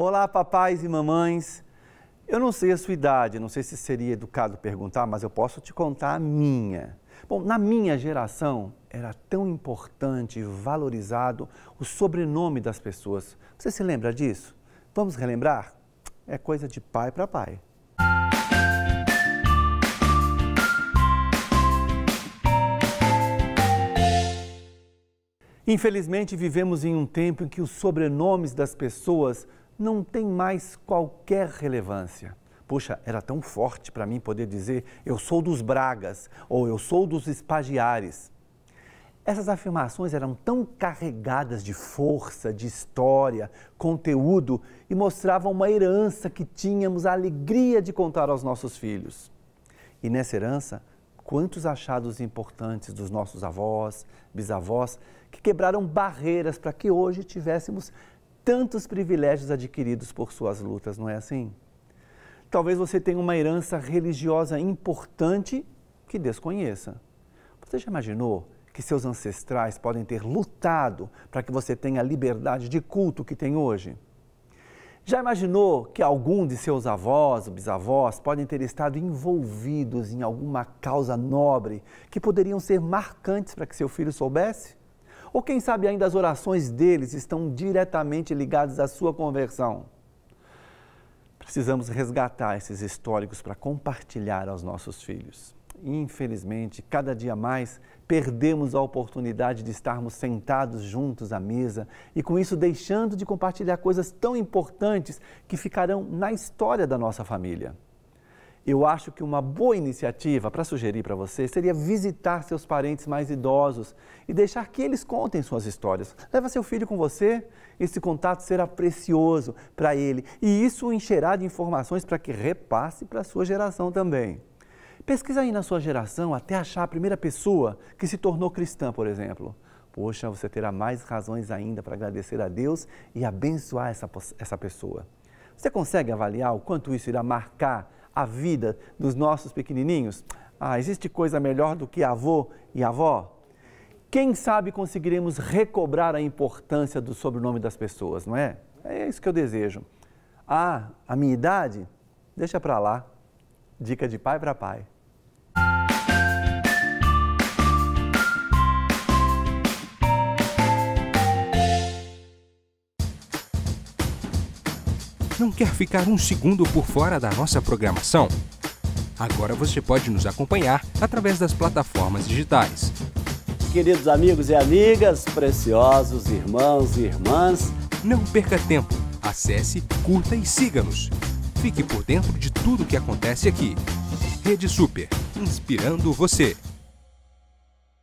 Olá, papais e mamães. Eu não sei a sua idade, não sei se seria educado perguntar, mas eu posso te contar a minha. Bom, na minha geração era tão importante e valorizado o sobrenome das pessoas. Você se lembra disso? Vamos relembrar? É coisa de pai para pai. Infelizmente, vivemos em um tempo em que os sobrenomes das pessoas não têm mais qualquer relevância. Puxa, era tão forte para mim poder dizer eu sou dos Bragas ou eu sou dos Espagiares. Essas afirmações eram tão carregadas de força, de história, conteúdo e mostravam uma herança que tínhamos a alegria de contar aos nossos filhos. E nessa herança, quantos achados importantes dos nossos avós, bisavós, que quebraram barreiras para que hoje tivéssemos tantos privilégios adquiridos por suas lutas, não é assim? Talvez você tenha uma herança religiosa importante que desconheça. Você já imaginou que seus ancestrais podem ter lutado para que você tenha a liberdade de culto que tem hoje? Já imaginou que algum de seus avós ou bisavós podem ter estado envolvidos em alguma causa nobre que poderiam ser marcantes para que seu filho soubesse? Ou quem sabe ainda as orações deles estão diretamente ligadas à sua conversão? Precisamos resgatar esses históricos para compartilhar aos nossos filhos. Infelizmente, cada dia mais perdemos a oportunidade de estarmos sentados juntos à mesa e, com isso, deixando de compartilhar coisas tão importantes que ficarão na história da nossa família. Eu acho que uma boa iniciativa para sugerir para você seria visitar seus parentes mais idosos e deixar que eles contem suas histórias. Leva seu filho com você, esse contato será precioso para ele e isso o encherá de informações para que repasse para a sua geração também. Pesquisa aí na sua geração até achar a primeira pessoa que se tornou cristã, por exemplo. Poxa, você terá mais razões ainda para agradecer a Deus e abençoar essa, essa pessoa. Você consegue avaliar o quanto isso irá marcar a vida dos nossos pequenininhos? Ah, existe coisa melhor do que avô e avó? Quem sabe conseguiremos recobrar a importância do sobrenome das pessoas, não é? É isso que eu desejo. Ah, a minha idade? Deixa para lá. Dica de pai para pai. Não quer ficar um segundo por fora da nossa programação? Agora você pode nos acompanhar através das plataformas digitais. Queridos amigos e amigas, preciosos irmãos e irmãs, não perca tempo. Acesse, curta e siga-nos. Fique por dentro de tudo o que acontece aqui. Rede Super, inspirando você.